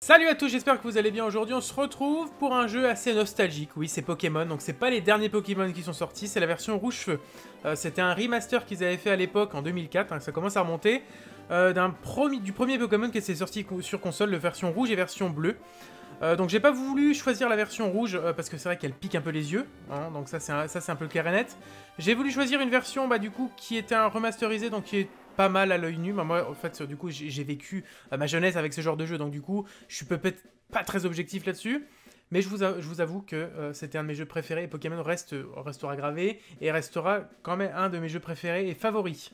Salut à tous, j'espère que vous allez bien. Aujourd'hui, on se retrouve pour un jeu assez nostalgique. Oui, c'est Pokémon, donc c'est pas les derniers Pokémon qui sont sortis, c'est la version rouge feu. Euh, C'était un remaster qu'ils avaient fait à l'époque, en 2004, hein, ça commence à remonter, euh, du premier Pokémon qui s'est sorti sur console, le version rouge et version bleue. Euh, donc j'ai pas voulu choisir la version rouge parce que c'est vrai qu'elle pique un peu les yeux, hein, donc ça c'est un, un peu clair et net. J'ai voulu choisir une version bah, du coup qui était un remasterisé, donc qui est pas mal à l'œil nu. Bah, moi en fait du coup j'ai vécu euh, ma jeunesse avec ce genre de jeu, donc du coup je suis peut-être pas très objectif là-dessus. Mais je vous, je avoue que euh, c'était un de mes jeux préférés et Pokémon reste, restera gravé et restera quand même un de mes jeux préférés et favoris.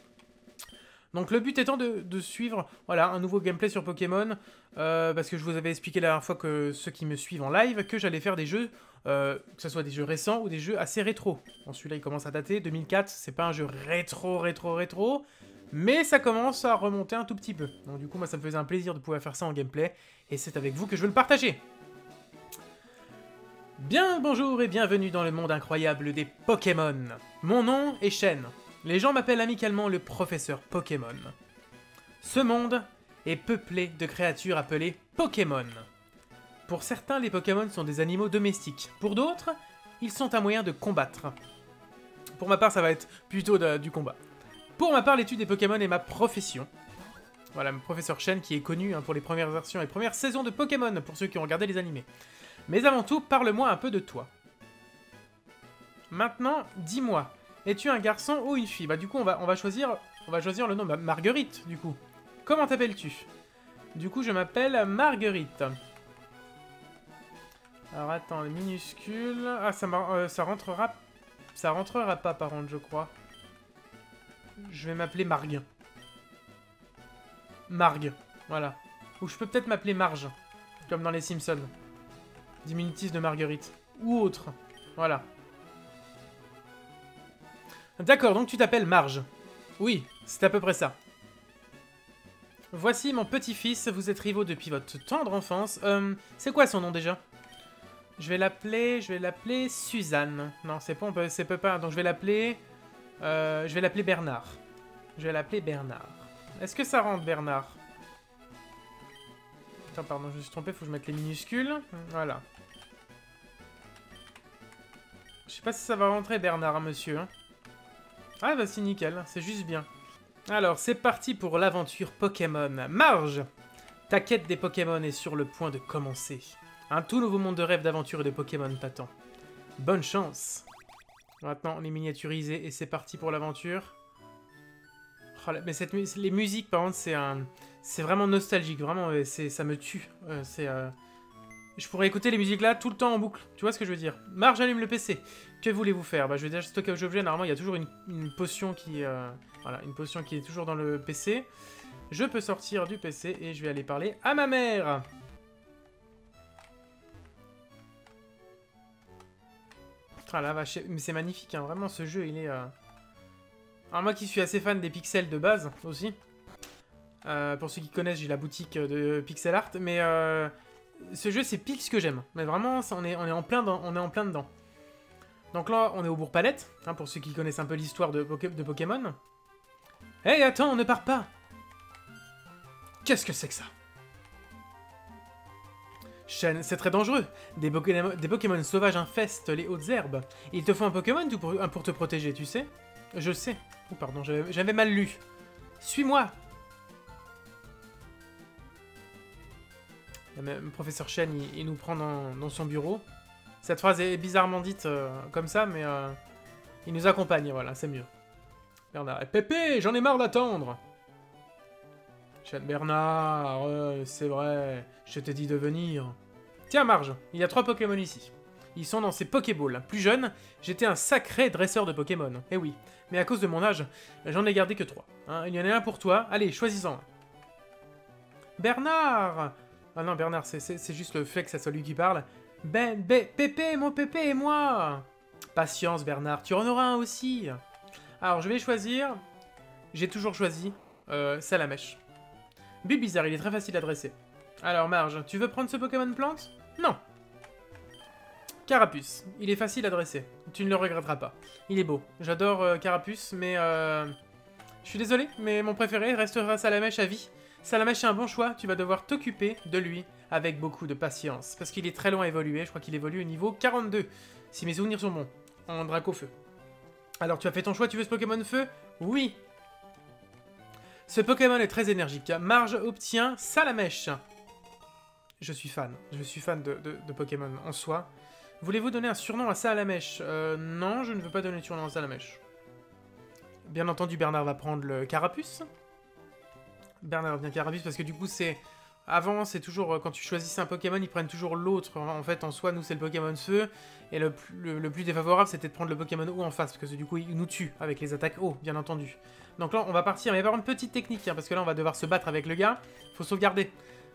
Donc le but étant de, suivre voilà, un nouveau gameplay sur Pokémon, euh, parce que je vous avais expliqué la dernière fois que ceux qui me suivent en live, que j'allais faire des jeux, euh, que ce soit des jeux récents ou des jeux assez rétro. Bon celui-là il commence à dater, 2004, c'est pas un jeu rétro, rétro, rétro, mais ça commence à remonter un tout petit peu. Donc du coup moi ça me faisait un plaisir de pouvoir faire ça en gameplay, et c'est avec vous que je veux le partager. Bien bonjour et bienvenue dans le monde incroyable des Pokémon. Mon nom est Shen. Les gens m'appellent amicalement le professeur Pokémon. Ce monde est peuplé de créatures appelées Pokémon. Pour certains, les Pokémon sont des animaux domestiques. Pour d'autres, ils sont un moyen de combattre. Pour ma part, ça va être plutôt du combat. Pour ma part, l'étude des Pokémon est ma profession. Voilà, mon professeur Shen qui est connu hein, pour les premières versions et premières saisons de Pokémon, pour ceux qui ont regardé les animés. Mais avant tout, parle-moi un peu de toi. Maintenant, dis-moi, es-tu un garçon ou une fille? Bah du coup, on va, choisir, on va choisir le nom. Bah, Marguerite, du coup. Comment t'appelles-tu? Du coup, je m'appelle Marguerite. Alors attends, les minuscules. Ah, ça, euh, ça rentrera, ça rentrera pas par contre, je crois. Je vais m'appeler Margue. Margue, voilà. Ou je peux peut-être m'appeler Marge, comme dans les Simpsons. Diminutif de Marguerite. Ou autre. Voilà. D'accord, donc tu t'appelles Marge. Oui, c'est à peu près ça. Voici mon petit-fils, vous êtes rivaux depuis votre tendre enfance. Euh, c'est quoi son nom déjà? Je vais l'appeler, je vais l'appeler Suzanne. Non, c'est pas, on peut- c'est pas, donc je vais l'appeler, euh, je vais l'appeler Bernard. Je vais l'appeler Bernard. Est-ce que ça rentre Bernard? Attends, pardon, je me suis trompé, faut que je mette les minuscules. Voilà. Je sais pas si ça va rentrer Bernard, hein, monsieur. hein. Ah bah c'est nickel, c'est juste bien. Alors, c'est parti pour l'aventure Pokémon. Marge Ta quête des Pokémon est sur le point de commencer. Un tout nouveau monde de rêve, d'aventure et de Pokémon t'attend. Bonne chance Maintenant, on est miniaturisé et c'est parti pour l'aventure. Oh mais les musiques, par contre, c'est vraiment nostalgique, vraiment, ça me tue. Euh, c'est... euh, Je pourrais écouter les musiques là tout le temps en boucle. Tu vois ce que je veux dire Marge allume le PC. Que voulez-vous faire? Bah je vais déjà stocker aux objets. Normalement il y a toujours une, une potion qui... euh, Voilà, une potion qui est toujours dans le PC. Je peux sortir du PC et je vais aller parler à ma mère. Ah la vache, mais c'est magnifique, hein. vraiment ce jeu il est... euh, Alors moi qui suis assez fan des pixels de base aussi. Euh, pour ceux qui connaissent, j'ai la boutique de pixel art, mais euh, ce jeu c'est pile ce que j'aime. Mais vraiment, ça, on, est, on, en plein dans- on est en plein dedans. Donc là, on est au Bourg Palette, hein, pour ceux qui connaissent un peu l'histoire de, de Pokémon. Hey, attends, ne pars pas Qu'est-ce que c'est que ça? Shen, c'est très dangereux. Des, Pokémon- sauvages infestent les hautes herbes. Il te faut un Pokémon pour, te protéger, tu sais Je sais. Oh, pardon, j'avais mal lu. Suis-moi Le même professeur Shen, il, nous prend dans, dans son bureau. Cette phrase est bizarrement dite euh, comme ça, mais euh, il nous accompagne, voilà, c'est mieux. Bernard, Eh, Pépé, j'en ai marre d'attendre Shen, Bernard, euh, c'est vrai, je t'ai dit de venir. Tiens, Marge, il y a trois Pokémon ici. Ils sont dans ces Pokéballs. Plus jeune, j'étais un sacré dresseur de Pokémon. Eh oui, mais à cause de mon âge, j'en ai gardé que trois. hein. Il y en a un pour toi, allez, choisis-en. Bernard Ah non, Bernard, c'est juste le fait que ça soit lui qui parle. Ben, ben, Pépé, mon Pépé et moi Patience, Bernard, tu en auras un aussi. Alors, je vais choisir... J'ai toujours choisi euh, Salamèche. But bizarre, il est très facile à dresser. Alors, Marge, tu veux prendre ce Pokémon plante Non. Carapuce, il est facile à dresser. Tu ne le regretteras pas. Il est beau. J'adore euh, Carapuce, mais... euh, Je suis désolé, mais mon préféré restera Salamèche à vie. Salamèche est un bon choix, tu vas devoir t'occuper de lui avec beaucoup de patience, parce qu'il est très long à évoluer, je crois qu'il évolue au niveau 42, si mes souvenirs sont bons, en Draco Feu. Alors tu as fait ton choix, tu veux ce Pokémon Feu? Oui Ce Pokémon est très énergique. Marge obtient Salamèche. Je suis fan, je suis fan de, Pokémon en soi. Voulez-vous donner un surnom à Salamèche? Euh, Non, je ne veux pas donner de surnom à Salamèche. Bien entendu, Bernard va prendre le Carapuce. Bernard vient Carapuce parce que du coup, c'est... Avant, c'est toujours... Euh, quand tu choisissais un Pokémon, ils prennent toujours l'autre. En fait, en soi, nous, c'est le Pokémon Feu. Et le, plus défavorable, c'était de prendre le Pokémon Eau en face. Parce que du coup, il nous tue avec les attaques Eau, bien entendu. Donc là, on va partir. Mais par une petite technique, hein, parce que là, on va devoir se battre avec le gars. Faut sauvegarder.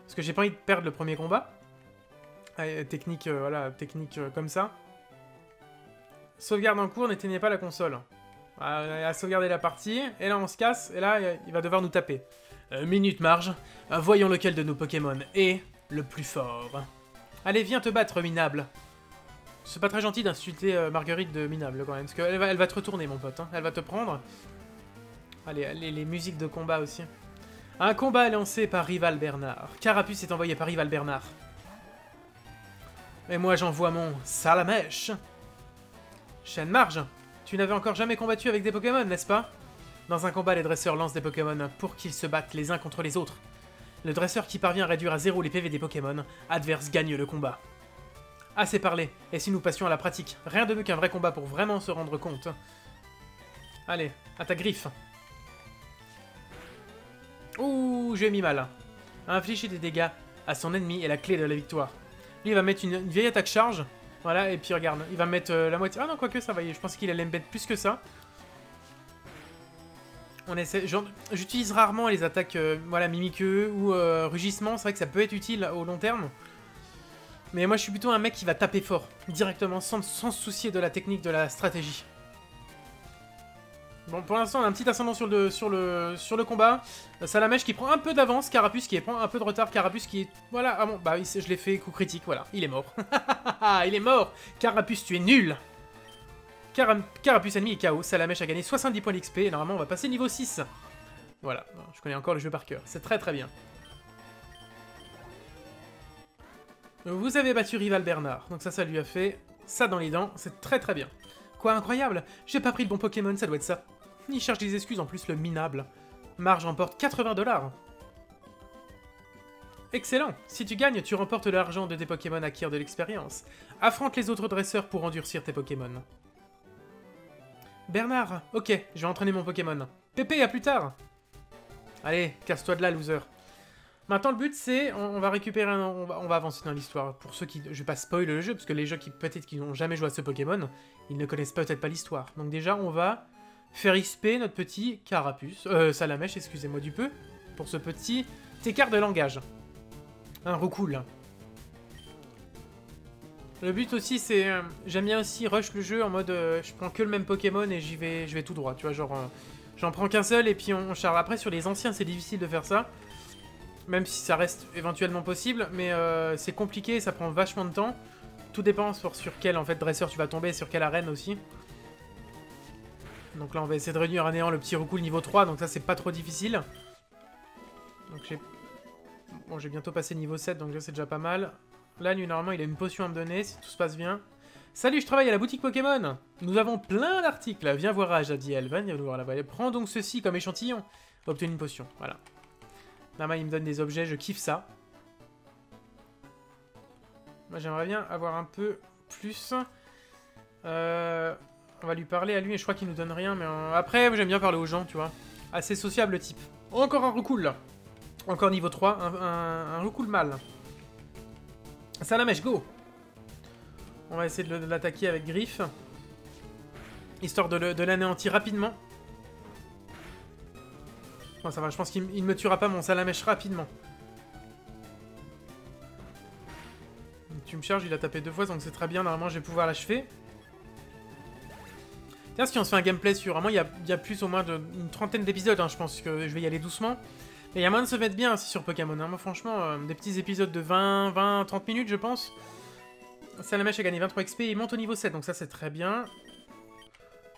Parce que j'ai pas envie de perdre le premier combat. technique, euh, voilà, technique euh, comme ça. Sauvegarde en cours, n'éteignez pas la console. À, sauvegarder la partie, et là on se casse, et là il va devoir nous taper. Euh, minute marge, voyons lequel de nos Pokémon est le plus fort. Allez, viens te battre, Minable. C'est pas très gentil d'insulter Marguerite de Minable quand même, parce qu'elle va, elle va te retourner mon pote, hein. elle va te prendre. Allez, les musiques de combat aussi. Un combat lancé par Rival Bernard. Carapuce est envoyé par Rival Bernard. Et moi j'envoie mon Salamèche. Chaîne Marge, tu n'avais encore jamais combattu avec des Pokémon, n'est-ce pas? Dans un combat, les dresseurs lancent des Pokémon pour qu'ils se battent les uns contre les autres. Le dresseur qui parvient à réduire à zéro les PV des Pokémon adverse gagne le combat. Assez parlé, et si nous passions à la pratique Rien de mieux qu'un vrai combat pour vraiment se rendre compte. Allez, à ta griffe. Ouh, j'ai mis mal. Infliger des dégâts à son ennemi est la clé de la victoire. Lui, il va mettre une, vieille attaque charge. Voilà, et puis regarde, il va mettre euh, la moitié... Ah non, quoique, ça va, je pense qu'il allait me plus que ça. On essaie... J'utilise rarement les attaques, euh, ou euh, rugissement. C'est vrai que ça peut être utile au long terme. Mais moi, je suis plutôt un mec qui va taper fort, directement, sans se soucier de la technique, de la stratégie. Bon, pour l'instant, on a un petit ascendant sur le, combat. Salamèche qui prend un peu d'avance, Carapuce qui prend un peu de retard, Carapuce qui. Voilà, ah bon, bah je l'ai fait coup critique, voilà, il est mort. il est mort Carapuce, tu es nul Carapuce ennemi est KO, Salamèche a gagné 70 points d'XP, et normalement on va passer niveau 6. Voilà, je connais encore le jeu par cœur, c'est très très bien. Vous avez battu Rival Bernard, donc ça, ça lui a fait ça dans les dents, c'est très très bien. Quoi, incroyable J'ai pas pris le bon Pokémon, ça doit être ça. Il cherche des excuses en plus, le minable. Marge remporte 80 dollars. Excellent Si tu gagnes, tu remportes l'argent de tes Pokémon acquiert de l'expérience. Affronte les autres dresseurs pour endurcir tes Pokémon. Bernard, ok, je vais entraîner mon Pokémon. Pépé, à plus tard Allez, casse-toi de là, loser. Maintenant, le but, c'est... On, va récupérer un... On va, avancer dans l'histoire. Pour ceux qui... Je vais pas spoiler le jeu, parce que les gens qui peut-être qui n'ont jamais joué à ce Pokémon, ils ne connaissent peut-être pas l'histoire. Donc déjà, on va faire XP notre petit carapuce, euh, salamèche, excusez-moi du peu, pour ce petit écart de langage. Un roucoule. Le but aussi, c'est... Euh, j'aime bien aussi rush le jeu en mode... Euh, je prends que le même Pokémon et j'y vais, je vais tout droit, tu vois, genre... Euh, j'en prends qu'un seul et puis on, charge. Après, sur les anciens, c'est difficile de faire ça. Même si ça reste éventuellement possible, mais c'est compliqué, ça prend vachement de temps. Tout dépend sur, sur quel, en fait, dresseur tu vas tomber, sur quelle arène aussi. Donc là, on va essayer de réduire à néant le petit recoul niveau 3, donc ça, c'est pas trop difficile. Donc j'ai... Bon, j'ai bientôt passé niveau 7, donc c'est déjà pas mal. Là, lui, normalement, il a une potion à me donner, si tout se passe bien. Salut, je travaille à la boutique Pokémon Nous avons plein d'articles, viens voir Age, a dit elle. Viens voir là-bas. Prends donc ceci comme échantillon. Obtenir une potion, voilà. Nama, il me donne des objets, je kiffe ça. Moi, j'aimerais bien avoir un peu plus... Euh... On va lui parler à lui, et je crois qu'il nous donne rien, mais euh, après, j'aime bien parler aux gens, tu vois. Assez sociable le type. Encore un recool. Encore niveau 3, un, un, un mal. Salamèche, go On va essayer de l'attaquer avec griffe. Histoire de l'anéantir rapidement. Bon, ça va, je pense qu'il ne me tuera pas mon Salamèche rapidement. Tu me charges, il a tapé deux fois, donc c'est très bien. Normalement, je vais pouvoir l'achever. Tiens, si on se fait un gameplay sur... Vraiment, il y a, plus au moins d'une trentaine d'épisodes, hein, je pense que je vais y aller doucement. Mais il y a moyen de se mettre bien aussi sur Pokémon. Hein. Moi, franchement, euh, des petits épisodes de 20, 20, 30 minutes, je pense. Salamèche a gagné 23 XP et monte au niveau 7, donc ça, c'est très bien.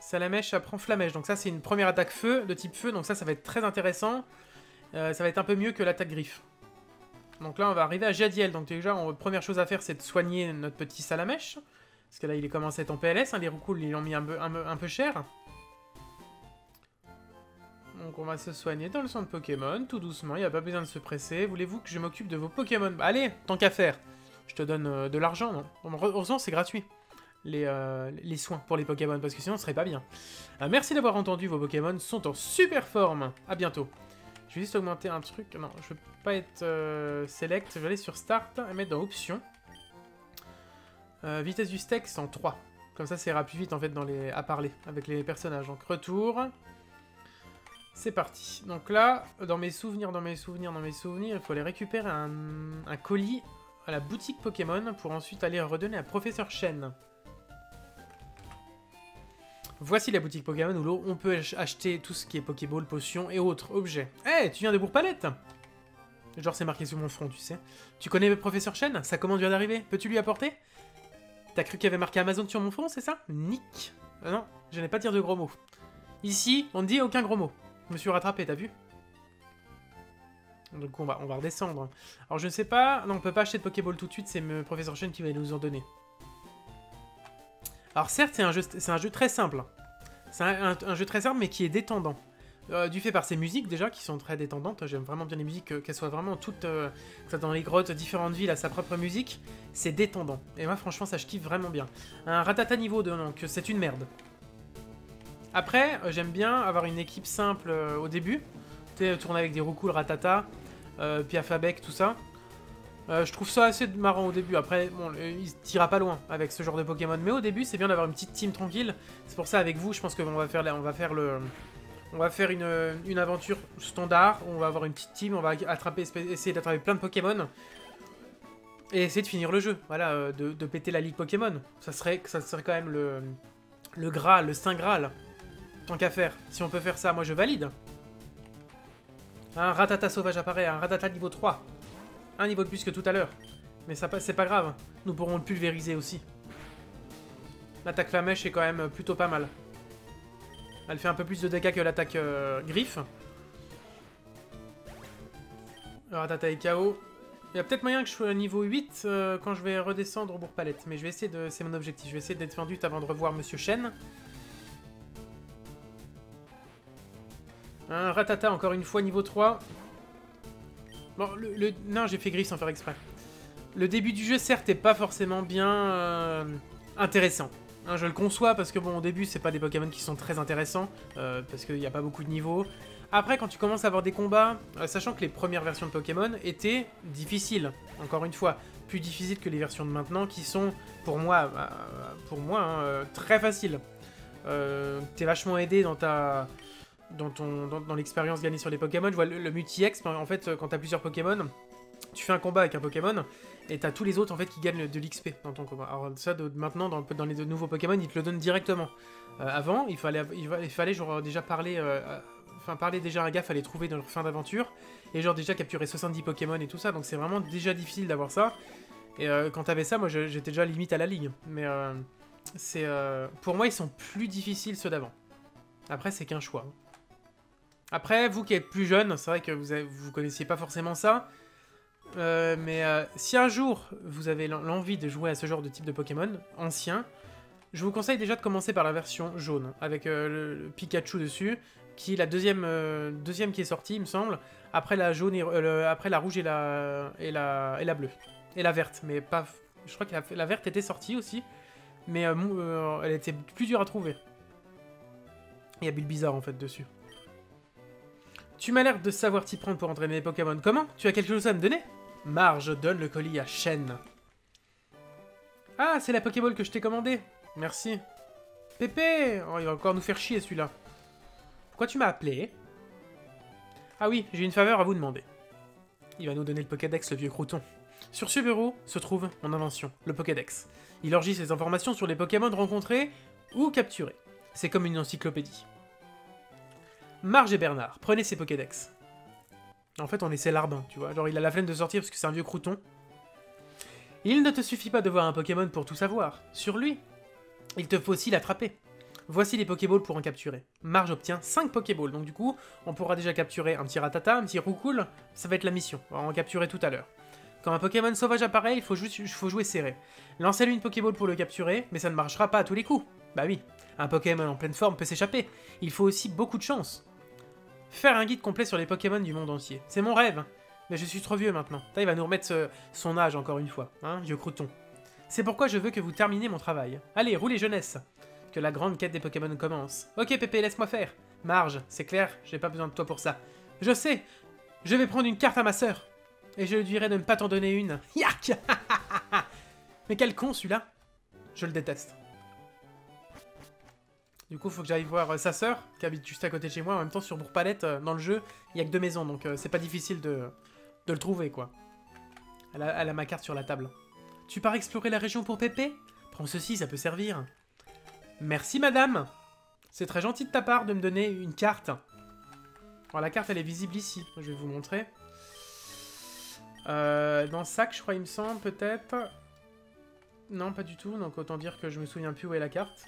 Salamèche apprend Flamèche, donc ça, c'est une première attaque feu, de type feu, donc ça, ça va être très intéressant. Euh, ça va être un peu mieux que l'attaque griffe. Donc là, on va arriver à Jadiel. Donc déjà, première chose à faire, c'est de soigner notre petit salamèche. Parce que là, il est commencé à être en PLS. Hein, les roucoules, ils l'ont mis un peu, cher. Donc on va se soigner dans le centre Pokémon, tout doucement, il n'y a pas besoin de se presser. Voulez-vous que je m'occupe de vos Pokémon? Allez, tant qu'à faire. Je te donne euh, de l'argent, non? Heureusement, c'est gratuit. Les, euh, les, soins pour les Pokémon, parce que sinon ce serait pas bien. Euh, merci d'avoir entendu, vos Pokémon sont en super forme. À bientôt. Je vais juste augmenter un truc. Non, je veux pas être select. Je vais aller sur Start et mettre dans Options. Vitesse du steak, c'est en 3. Comme ça, ça ira plus vite en fait dans les... à parler avec les personnages. Donc retour. C'est parti. Donc là, dans mes souvenirs, dans mes souvenirs, dans mes souvenirs, il faut aller récupérer un, colis à la boutique Pokémon pour ensuite aller redonner à Professeur Chen. Voici la boutique Pokémon où on peut acheter tout ce qui est Pokéball, potions et autres objets. Eh, hey, tu viens de Bourg-Palette Genre c'est marqué sur mon front, tu sais. Tu connais le Professeur Chen? Sa commande vient d'arriver. Peux-tu lui apporter? T'as cru qu'il y avait marqué Amazon sur mon front, c'est ça? Nick. Euh, non, je n'ai pas dire de gros mots. Ici, on ne dit aucun gros mot. Je me suis rattrapé, t'as vu? Donc on va, on va redescendre. Alors je ne sais pas... Non, on peut pas acheter de Pokéball tout de suite, c'est le Professeur Chen qui va nous en donner. Alors certes, c'est un, jeu, un jeu très simple. C'est un, jeu très simple, mais qui est détendant. Euh, du fait par ses musiques, déjà, qui sont très détendantes. J'aime vraiment bien les musiques, qu'elles soient vraiment toutes... Euh, dans les grottes, différentes villes, à sa propre musique. C'est détendant. Et moi, franchement, ça, je kiffe vraiment bien. Un Ratata niveau 2, donc c'est une merde. Après, euh, j'aime bien avoir une équipe simple au début. Tourner avec des roucoules Ratata, euh, Piafabec, tout ça. Euh, je trouve ça assez marrant au début. Après, bon, il tirera pas loin avec ce genre de Pokémon. Mais au début, c'est bien d'avoir une petite team tranquille. C'est pour ça, avec vous, je pense qu'on va faire, on va faire le... On va faire une, aventure standard, on va avoir une petite team, on va attraper, essayer d'attraper plein de Pokémon. Et essayer de finir le jeu, voilà, euh, de, péter la ligue Pokémon. Ça serait, ça serait quand même le, le Graal, le Saint Graal. Tant qu'à faire. Si on peut faire ça, moi je valide. Un ratata sauvage apparaît, un ratata niveau 3. Un niveau de plus que tout à l'heure. Mais ça c'est pas grave, nous pourrons le pulvériser aussi. L'attaque flamèche est quand même plutôt pas mal. Elle fait un peu plus de dégâts que l'attaque euh, griffe. Le ratata est KO. Il y a peut-être moyen que je sois niveau 8 euh, quand je vais redescendre au bourg-palette. Mais je vais essayer de... C'est mon objectif. Je vais essayer d'être vendu avant de revoir Monsieur Shen. Un ratata, encore une fois, niveau 3. Bon, le... Non, j'ai fait gris sans faire exprès. Le début du jeu, certes, est pas forcément bien euh, intéressant. Je le conçois parce que, bon, au début, c'est pas des Pokémon qui sont très intéressants, euh, parce qu'il n'y a pas beaucoup de niveaux. Après, quand tu commences à avoir des combats, euh, sachant que les premières versions de Pokémon étaient difficiles, encore une fois, plus difficiles que les versions de maintenant, qui sont, pour moi, pour moi hein, très faciles. T'es vachement aidé dans ta dans, dans, l'expérience gagnée sur les Pokémon. Je vois le, multi-exp, en fait, quand t'as plusieurs Pokémon, tu fais un combat avec un Pokémon, et t'as tous les autres en fait qui gagnent de l'XP dans ton combat. Alors ça, maintenant, dans, les nouveaux Pokémon, ils te le donnent directement. Euh, avant, il fallait, il, fallait genre déjà parler... Euh, enfin, parler déjà un gars, fallait trouver dans leur fin d'aventure, et genre déjà capturer 70 Pokémon et tout ça, donc c'est vraiment déjà difficile d'avoir ça. Et euh, quand t'avais ça, moi j'étais déjà limite à la ligne. Mais c'est pour moi, ils sont plus difficiles ceux d'avant. Après, c'est qu'un choix. Après, vous qui êtes plus jeune, c'est vrai que vous, ne vous connaissiez pas forcément ça. Euh, mais euh, si un jour vous avez l'envie de jouer à ce genre de type de Pokémon ancien, je vous conseille déjà de commencer par la version jaune, avec euh, le, Pikachu dessus, qui est la deuxième, deuxième qui est sortie, il me semble, après la jaune et, après la rouge et la, et la, et la bleue. Et la verte, mais pas... Je crois que la, la verte était sortie aussi, mais elle était plus dure à trouver. Il y a Bulbizarre en fait dessus. Tu m'as l'air de savoir t'y prendre pour entraîner les Pokémon. Comment? Tu as quelque chose à me donner? Marge donne le colis à Shen. Ah, c'est la Pokéball que je t'ai commandée. Merci. Pépé oh, Il va encore nous faire chier celui-là. Pourquoi tu m'as appelé? Ah oui, j'ai une faveur à vous demander. Il va nous donner le Pokédex, le vieux crouton. Sur ce bureau se trouve mon invention, le Pokédex. Il enregistre les informations sur les Pokémon rencontrés ou capturés. C'est comme une encyclopédie. Marge et Bernard, prenez ces Pokédex. En fait, on essaie l'arbin, tu vois. Genre, il a la flemme de sortir parce que c'est un vieux crouton. Il ne te suffit pas de voir un Pokémon pour tout savoir. Sur lui, il te faut aussi l'attraper. Voici les Pokéballs pour en capturer. Marge obtient 5 Pokéballs, donc du coup, on pourra déjà capturer un petit Ratata, un petit Roucoule, ça va être la mission, on va en capturer tout à l'heure. Quand un Pokémon sauvage apparaît, il faut, juste, il faut jouer serré. Lancez-lui une Pokéball pour le capturer, mais ça ne marchera pas à tous les coups. Bah oui, un Pokémon en pleine forme peut s'échapper. Il faut aussi beaucoup de chance. Faire un guide complet sur les Pokémon du monde entier. C'est mon rêve. Mais je suis trop vieux maintenant. il va nous remettre son âge encore une fois, hein, vieux crouton. C'est pourquoi je veux que vous terminiez mon travail. Allez, roulez jeunesse Que la grande quête des Pokémon commence. Ok Pépé, laisse-moi faire. Marge, c'est clair, j'ai pas besoin de toi pour ça. Je sais Je vais prendre une carte à ma sœur. Et je lui dirai de ne pas t'en donner une. Yak Mais quel con celui-là Je le déteste. Du coup, faut que j'aille voir euh, sa sœur, qui habite juste à côté de chez moi. En même temps, sur Bourg-Palette, euh, dans le jeu, il y a que deux maisons, donc euh, c'est pas difficile de, le trouver, quoi. Elle a, ma carte sur la table. Tu pars explorer la région pour Pépé? Prends ceci, ça peut servir. Merci, madame C'est très gentil de ta part de me donner une carte. Alors, la carte, elle est visible ici. Je vais vous montrer. Dans le sac, je crois, il me semble, peut-être. Non, pas du tout. Donc, autant dire que je me souviens plus où est la carte.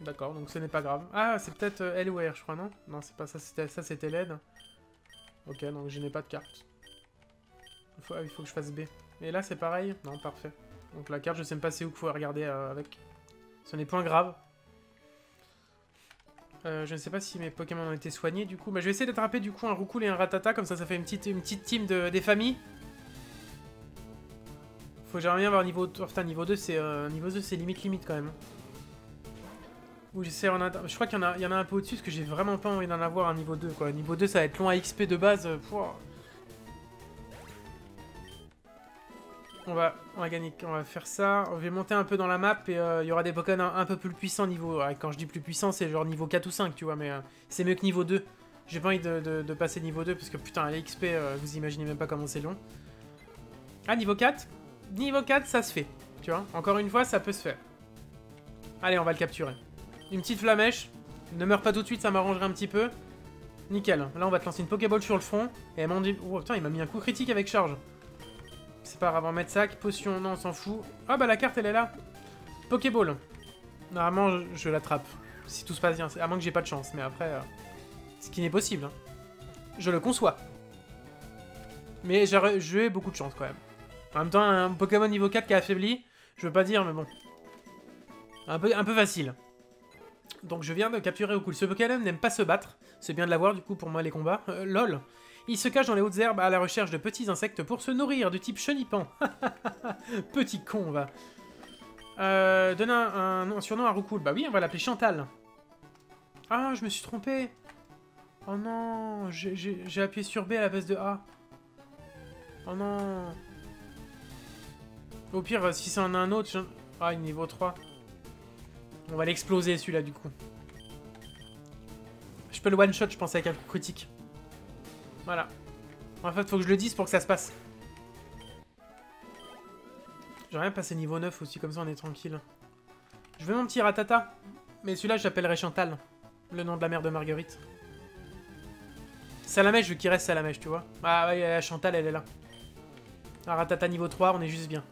D'accord, donc ce n'est pas grave. Ah, c'est peut-être euh, L je crois, non? Non, c'est pas ça, ça c'était LED. Ok, donc je n'ai pas de carte. Il faut, il faut que je fasse B. Et là, c'est pareil? Non, parfait. Donc la carte, je sais même pas c'est où qu'il faut regarder euh, avec. Ce n'est point grave. Euh, je ne sais pas si mes Pokémon ont été soignés, du coup. Bah, je vais essayer d'attraper, du coup, un Roucoule et un Ratata, comme ça, ça fait une petite, une petite team de, des familles. Faut que j'aimerais bien avoir niveau... Enfin, niveau 2, c'est euh, niveau 2, c'est limite limite, quand même. J'essaie en... Je crois qu'il y, en a, y en a un peu au-dessus, parce que j'ai vraiment pas envie d'en avoir un niveau 2, quoi. Niveau 2, ça va être long à XP de base. On va, on va gagner, on va faire ça. On va monter un peu dans la map et euh, il y aura des Pokémon un, peu plus puissants niveau... quand je dis plus puissant, c'est genre niveau 4 ou 5, tu vois, mais euh, c'est mieux que niveau 2. J'ai pas envie de, passer niveau 2 parce que putain, les XP, euh, vous imaginez même pas comment c'est long. Ah, niveau 4 Niveau 4, ça se fait, tu vois. Encore une fois, ça peut se faire. Allez, on va le capturer. Une petite flamèche. Ne meurs pas tout de suite, ça m'arrangerait un petit peu. Nickel. Là, on va te lancer une Pokéball sur le front. Et elle m'a dit... Oh putain, il m'a mis un coup critique avec charge. C'est pas grave, on va mettre sac. Potion, non, on s'en fout. Ah bah la carte, elle est là. Pokéball. Normalement, je, l'attrape. Si tout se passe bien. À moins que j'ai pas de chance. Mais après, euh, ce qui n'est possible. Hein. Je le conçois. Mais j'ai beaucoup de chance quand même. En même temps, un Pokémon niveau 4 qui a affaibli, je veux pas dire, mais bon. Un peu, un peu facile. Donc je viens de capturer au. Ce Pokémon n'aime pas se battre. C'est bien de l'avoir du coup pour moi les combats. Euh, LOL. Il se cache dans les hautes herbes à la recherche de petits insectes pour se nourrir, du type chenipan. Petit con, va. Euh, donne un, surnom à Roucoule. Bah oui, on va l'appeler Chantal. Ah, je me suis trompé. Oh non, j'ai appuyé sur B à la place de A. Oh non. Au pire, si c'en a un autre... Ah, niveau 3. On va l'exploser, celui-là, du coup. Je peux le one-shot, je pense, avec un coup critique. Voilà. En fait, faut que je le dise pour que ça se passe. J'aimerais bien passer niveau 9 aussi, comme ça on est tranquille. Je veux mon petit Ratata. Mais celui-là, j'appellerai Chantal. Le nom de la mère de Marguerite. Salamèche, je veux qu'il reste Salamèche, tu vois. Ah ouais, Chantal, elle est là. Ratata niveau 3, on est juste bien.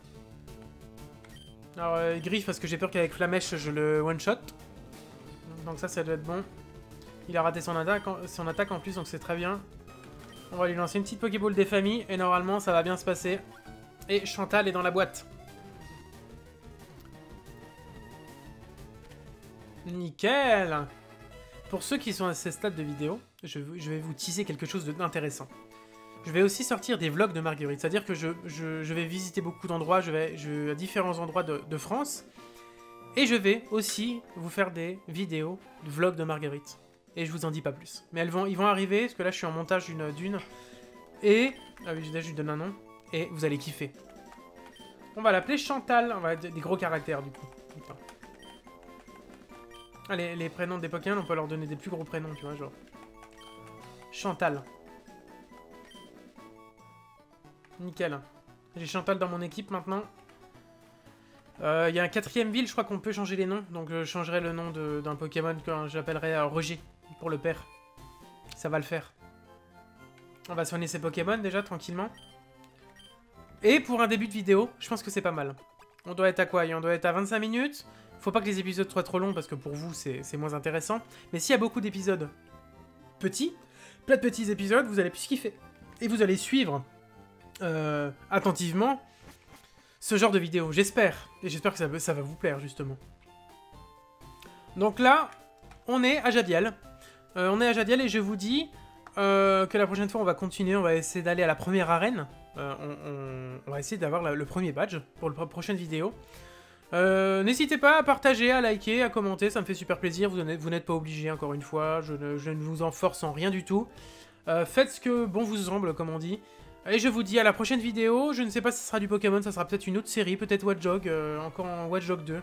Alors, euh, griffe, parce que j'ai peur qu'avec Flamèche, je le one-shot. Donc ça, ça doit être bon. Il a raté son attaque, son attaque en plus, donc c'est très bien. On va lui lancer une petite Pokéball des familles et normalement ça va bien se passer. Et Chantal est dans la boîte. Nickel Pour ceux qui sont à ce stade de vidéo, je, vais vous teaser quelque chose d'intéressant. Je vais aussi sortir des vlogs de Marguerite, c'est-à-dire que je, vais visiter beaucoup d'endroits, je vais, à différents endroits de, France, et je vais aussi vous faire des vidéos de vlogs de Marguerite et je vous en dis pas plus. Mais elles vont, ils vont arriver, parce que là je suis en montage d'une d'une. Et... Ah oui, je lui donne un nom. Et vous allez kiffer. On va l'appeler Chantal. On va des gros caractères du coup. Allez, les prénoms des Pokémon, on peut leur donner des plus gros prénoms, tu vois, genre. Chantal. Nickel. J'ai Chantal dans mon équipe maintenant. Euh, il y a un quatrième ville, je crois qu'on peut changer les noms. Donc je changerai le nom d'un Pokémon que j'appellerai euh, Roger pour le père. Ça va le faire. On va soigner ses Pokémon déjà, tranquillement. Et pour un début de vidéo, je pense que c'est pas mal. On doit être à quoi? On doit être à 25 minutes? Faut pas que les épisodes soient trop longs parce que pour vous, c'est moins intéressant. Mais s'il y a beaucoup d'épisodes petits, plein de petits épisodes, vous allez plus kiffer. Et vous allez suivre euh, attentivement ce genre de vidéo. J'espère. Et j'espère que ça, va vous plaire, justement. Donc là, on est à Jadiel. Euh, on est à Jadiel et je vous dis euh, que la prochaine fois, on va continuer. On va essayer d'aller à la première arène. On, va essayer d'avoir le premier badge pour la prochaine vidéo. N'hésitez pas à partager, à liker, à commenter, ça me fait super plaisir, vous n'êtes pas obligé encore une fois, je ne, vous en force en rien du tout. faites ce que bon vous semble, comme on dit. Et je vous dis à la prochaine vidéo. Je ne sais pas si ce sera du Pokémon, ça sera peut-être une autre série, peut-être Watch Dog, euh, encore en Watch Dog 2.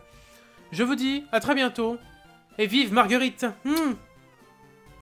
Je vous dis à très bientôt. Et vive Marguerite hmm.